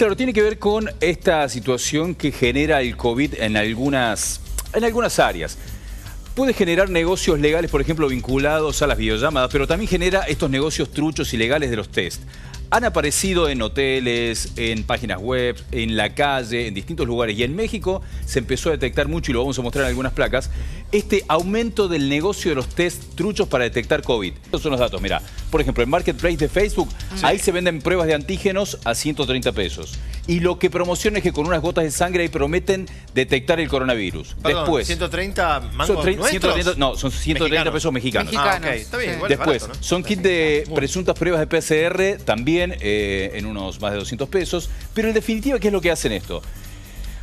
Claro, tiene que ver con esta situación que genera el COVID en algunas, en algunas áreas. Puede generar negocios legales, por ejemplo, vinculados a las videollamadas, pero también genera estos negocios truchos ilegales de los test han aparecido en hoteles, en páginas web, en la calle, en distintos lugares. Y en México se empezó a detectar mucho, y lo vamos a mostrar en algunas placas, este aumento del negocio de los test truchos para detectar COVID. Estos son los datos, mira. Por ejemplo, en Marketplace de Facebook, ahí se venden pruebas de antígenos a 130 pesos. Y lo que promocionan es que con unas gotas de sangre ahí prometen detectar el coronavirus. Después, 130 mangos son No, son 130 pesos mexicanos. Ah, Está bien, Después, son kits de presuntas pruebas de PCR, también eh, en unos más de 200 pesos. Pero en definitiva, ¿qué es lo que hacen esto?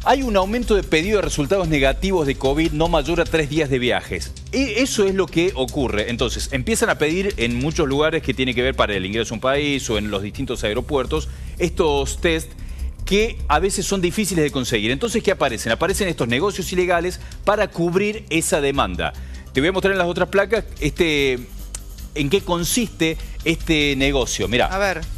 Hay un aumento de pedido de resultados negativos de COVID no mayor a tres días de viajes. E, eso es lo que ocurre. Entonces, empiezan a pedir en muchos lugares que tiene que ver para el ingreso a un país o en los distintos aeropuertos estos test que a veces son difíciles de conseguir. Entonces, ¿qué aparecen? Aparecen estos negocios ilegales para cubrir esa demanda. Te voy a mostrar en las otras placas este, en qué consiste este negocio. Mira. A ver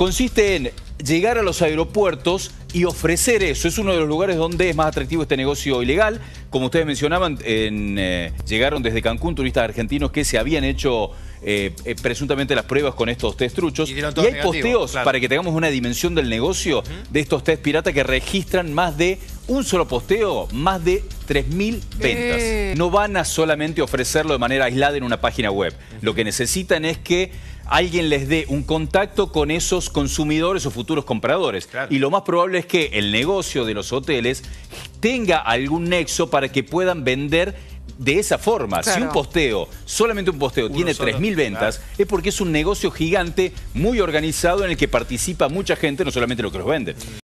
consiste en llegar a los aeropuertos y ofrecer eso. Es uno de los lugares donde es más atractivo este negocio ilegal. Como ustedes mencionaban, eh, llegaron desde Cancún turistas argentinos que se habían hecho eh, eh, presuntamente las pruebas con estos test truchos. Y, hay posteos, para que tengamos una dimensión del negocio, de estos test pirata que registran más de un solo posteo, más de 3.000 ventas. No van a solamente ofrecerlo de manera aislada en una página web. Lo que necesitan es que alguien les dé un contacto con esos consumidores o futuros compradores. Y lo más probable es que el negocio de los hoteles tenga algún nexo para que puedan vender de esa forma. Si un posteo, solamente un posteo, tiene 3.000 ventas, es porque es un negocio gigante, muy organizado, en el que participa mucha gente, no solamente lo que los venden.